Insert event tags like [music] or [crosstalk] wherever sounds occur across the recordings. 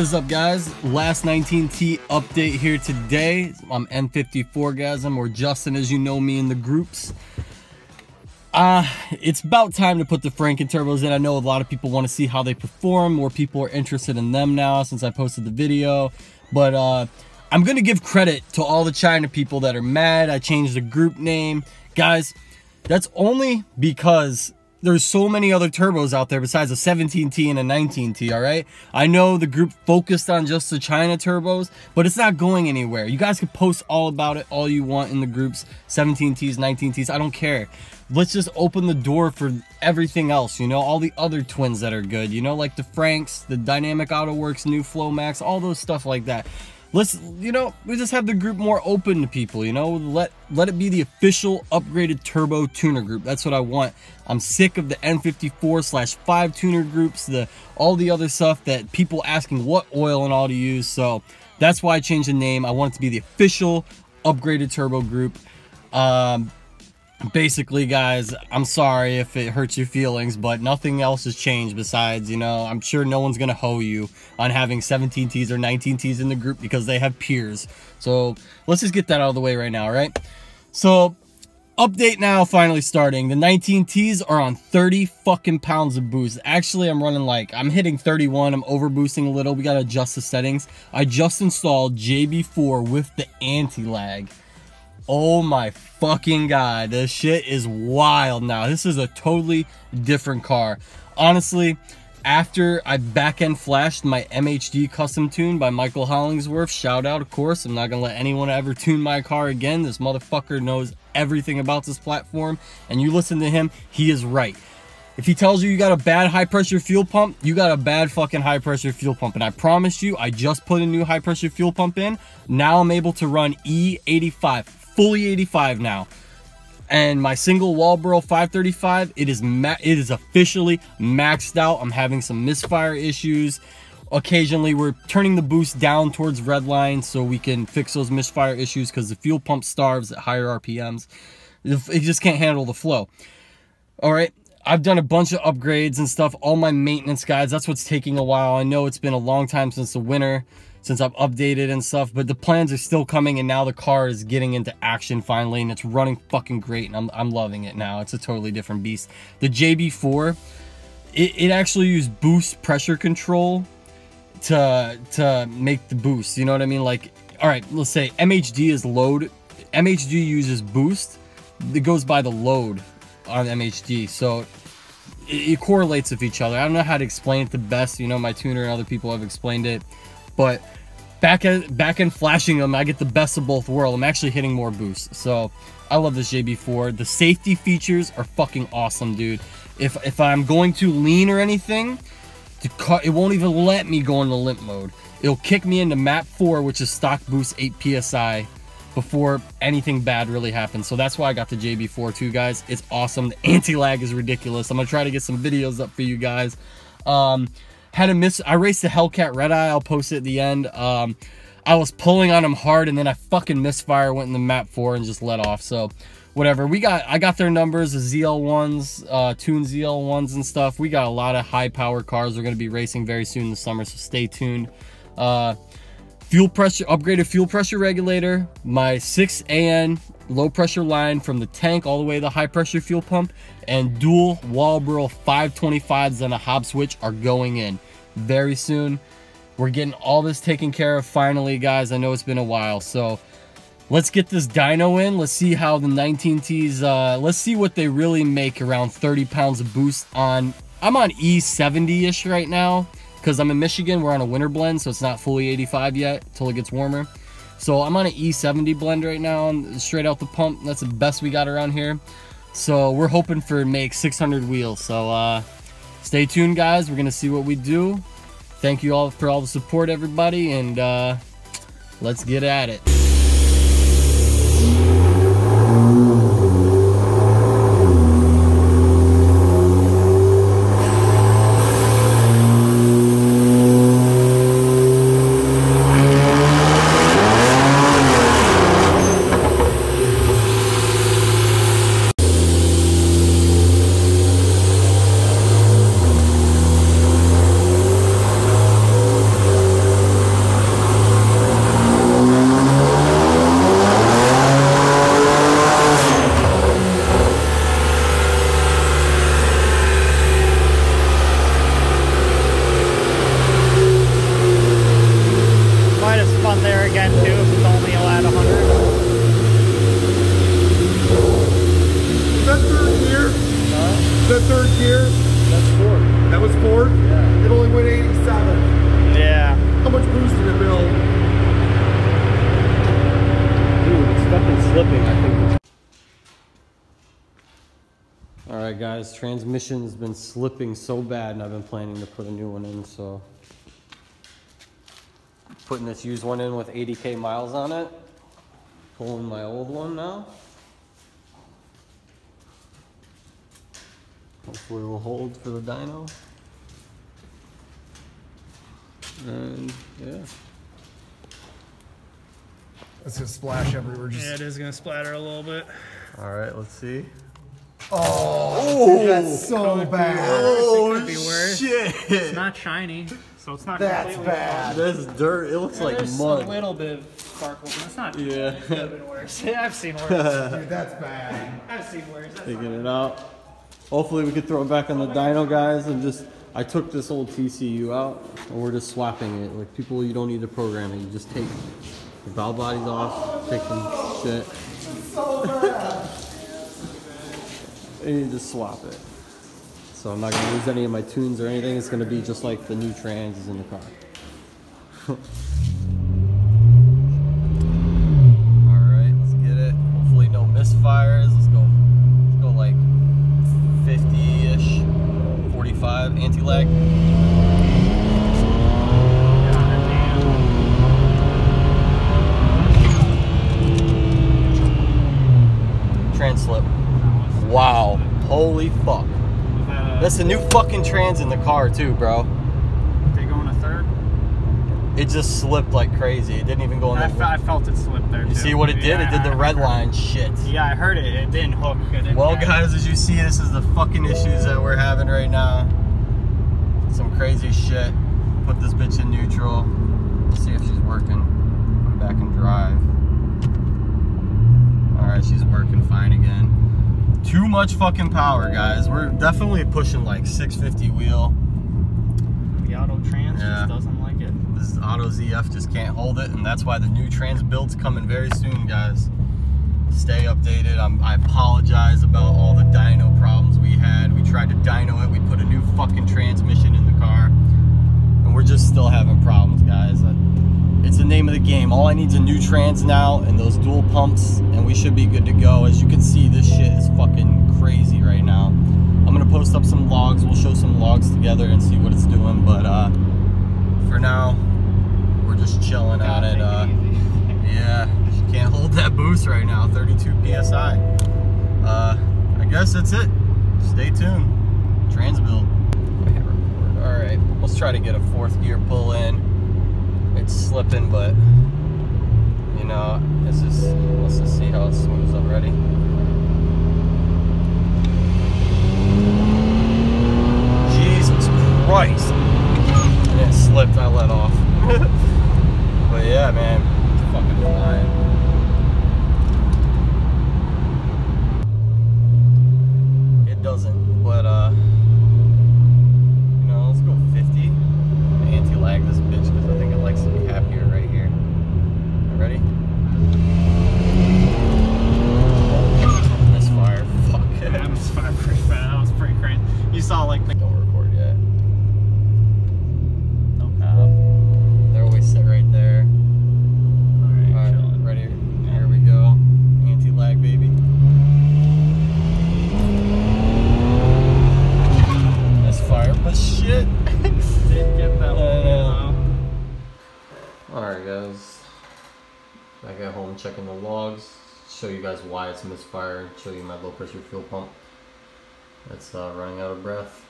What is up, guys? Last 19T update here today. I'm N54gasm or Justin, as you know me in the groups. Uh, it's about time to put the Franken turbos in. I know a lot of people want to see how they perform. More people are interested in them now since I posted the video. But uh, I'm going to give credit to all the China people that are mad. I changed the group name. Guys, that's only because there's so many other turbos out there besides a 17T and a 19T, all right? I know the group focused on just the China turbos, but it's not going anywhere. You guys can post all about it all you want in the groups, 17Ts, 19Ts, I don't care. Let's just open the door for everything else, you know, all the other twins that are good, you know, like the Franks, the Dynamic Auto Works, New Flow Max, all those stuff like that let's you know we just have the group more open to people you know? Let let it be the official upgraded turbo tuner group. That's what i want. I'm sick of the n54 slash 5 tuner groups the all the other stuff that people asking what oil and all to use. So that's why i changed the name. I want it to be the official upgraded turbo group. Um basically guys i'm sorry if it hurts your feelings but nothing else has changed besides you know i'm sure no one's gonna hoe you on having 17 t's or 19 t's in the group because they have peers. So let's just get that out of the way right now right so update now finally starting. The 19 t's are on 30 fucking pounds of boost. Actually i'm running like i'm hitting 31 i'm over boosting a little. We gotta adjust the settings. I just installed jb4 with the anti-lag Oh my fucking god, this shit is wild now. This is a totally different car. Honestly, after I back end flashed my MHD custom tune by Michael Hollingsworth, shout out, of course. I'm not gonna let anyone ever tune my car again. This motherfucker knows everything about this platform, and you listen to him, he is right. If he tells you you got a bad high pressure fuel pump, you got a bad fucking high pressure fuel pump. And I promise you, I just put a new high pressure fuel pump in. Now I'm able to run E85 fully 85 now. And my single Walbro 535, it is it is officially maxed out. I'm having some misfire issues. Occasionally, we're turning the boost down towards red line so we can fix those misfire issues because the fuel pump starves at higher RPMs. It just can't handle the flow. All right, I've done a bunch of upgrades and stuff, all my maintenance guides. That's what's taking a while. I know it's been a long time since the winter since I've updated and stuff, but the plans are still coming and now the car is getting into action finally and it's running fucking great and I'm, I'm loving it now. It's a totally different beast. The JB4, it, it actually used boost pressure control to, to make the boost. You know what I mean? Like, all right, let's say MHD is load. MHD uses boost. It goes by the load on MHD. So it, it correlates with each other. I don't know how to explain it the best. You know, my tuner and other people have explained it. But back at back in flashing them, I get the best of both worlds. I'm actually hitting more boosts. So I love this JB4. The safety features are fucking awesome, dude. If if I'm going to lean or anything, cut, it won't even let me go into limp mode. It'll kick me into map 4, which is stock boost 8 PSI before anything bad really happens. So that's why I got the JB4 too, guys. It's awesome. The anti-lag is ridiculous. I'm going to try to get some videos up for you guys. Um, had a miss. I raced the Hellcat Red Eye. I'll post it at the end. Um, I was pulling on him hard, and then I fucking misfire, went in the map four, and just let off. So, whatever. We got. I got their numbers, the ZL ones, uh, Tune ZL ones, and stuff. We got a lot of high power cars. We're gonna be racing very soon in the summer, so stay tuned. Uh, fuel pressure, upgraded fuel pressure regulator. My 6AN low pressure line from the tank all the way to the high pressure fuel pump and dual Walbro 525s and a Hobbs switch are going in very soon. We're getting all this taken care of finally, guys. I know it's been a while, so let's get this dyno in. Let's see how the 19Ts, uh, let's see what they really make around 30 pounds of boost on, I'm on E70-ish right now because I'm in Michigan. We're on a winter blend, so it's not fully 85 yet until it gets warmer. So I'm on an E70 blend right now, straight out the pump. That's the best we got around here. So we're hoping for make 600 wheels. So uh, stay tuned, guys. We're gonna see what we do. Thank you all for all the support, everybody, and uh, let's get at it. Guys, transmission's been slipping so bad and I've been planning to put a new one in, so. Putting this used one in with 80k miles on it. Pulling my old one now. Hopefully we'll hold for the dyno. And yeah. Let's just splash everywhere. Just... Yeah, it is gonna splatter a little bit. Alright, let's see. Oh, dude, that's so bad. Oh, could be worse. shit! It's not shiny, so it's not That's completely bad. That's dirt. It looks Yeah, like there's mud. a little bit of sparkles, and it's not. Yeah. bad. It could have been worse. [laughs] I've seen worse. [laughs] Dude, that's bad. I've seen worse. That's Taking it out. Hopefully we could throw it back on the dyno, guys, and just. I took this old TCU out, and we're just swapping it. Like people, you don't need to program it. You just take the valve bodies off, take them shit, It's So bad. And you just swap it. So I'm not gonna lose any of my tunes or anything. It's gonna be just like the new trans is in the car. [laughs] All right, let's get it. Hopefully no misfires. Let's go. Let's go like 50-ish, 45 anti-lag. Trans slip. Wow. Holy fuck. That's a new fucking trans in the car too, bro. They go in a third. It just slipped like crazy. It didn't even go in I, fe- I felt it slip there. You too. see what it did? Yeah, it did the I- red heard- line shit. Yeah, I heard it. It didn't hook. It didn't Well, guys, as you see, this is the fucking issues that we're having right now. Some crazy shit. Put this bitch in neutral. See if she's working. Put it back in drive. Alright, she's working fine again. Too much fucking power, guys. We're definitely pushing like 650 wheel. The auto trans Yeah. just doesn't like it. This Auto ZF just can't hold it, and that's why the new trans build's coming very soon, guys. Stay updated. I'm, I apologize about all the dyno problems we had. We tried to dyno it. We put a new fucking transmission in the car, and we're just still having problems, guys. Uh, It's the name of the game. All I need is a new trans now and those dual pumps, and we should be good to go. As you can see, this shit is fucking crazy right now. I'm gonna post up some logs. We'll show some logs together and see what it's doing. But uh, for now, we're just chilling on it. Uh, [laughs] yeah, can't hold that boost right now. 32 psi. Uh, I guess that's it. Stay tuned. Trans build. All right, let's try to get a fourth gear pull in. It's slipping, but you know, it's just let's just see how it smooths up. Ready? Jesus Christ! And it slipped. I let off. [laughs] but yeah, man, it's fucking flying. Show you guys why it's misfire. Show you my low pressure fuel pump. It's uh, running out of breath.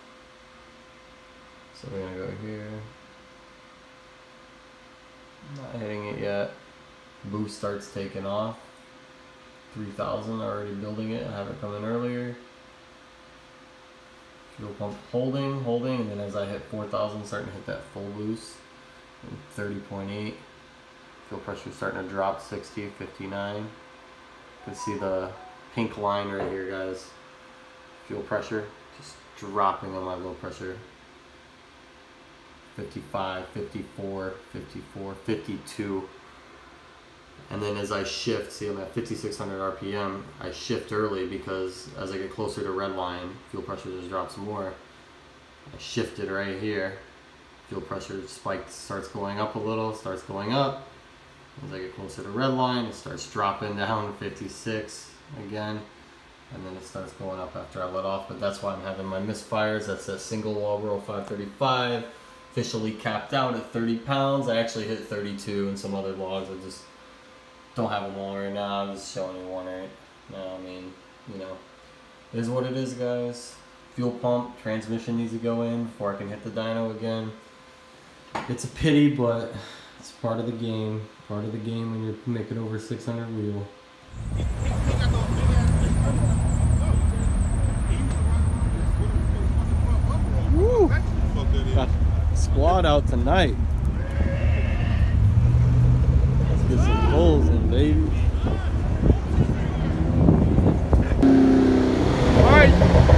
So we're gonna go here. Not hitting it yet. Boost starts taking off. 3000 already building it. I have it coming earlier. Fuel pump holding, holding, and then as I hit 4000, starting to hit that full boost. 30.8. Fuel pressure starting to drop 60, 59. Can see the pink line right here, guys. Fuel pressure just dropping on my low pressure. 55, 54, 54, 52. And then as I shift, see I'm at 5600 RPM, I shift early because as I get closer to red line, fuel pressure just drops more. I shifted right here. Fuel pressure spikes, starts going up a little, starts going up. As I get closer to red line, it starts dropping down to 56 again. And then it starts going up after I let off, but that's why I'm having my misfires. That's a single Walbro 535, officially capped out at 30 pounds. I actually hit 32 in some other logs. I just don't have them all right now. I'm just showing you one right now. I mean, you know, it is what it is, guys. Fuel pump, transmission needs to go in before I can hit the dyno again. It's a pity, but it's part of the game. Part of the game when you're making over 600 wheel. Woo! Got squad out tonight. Let's get some goals in, baby. All right.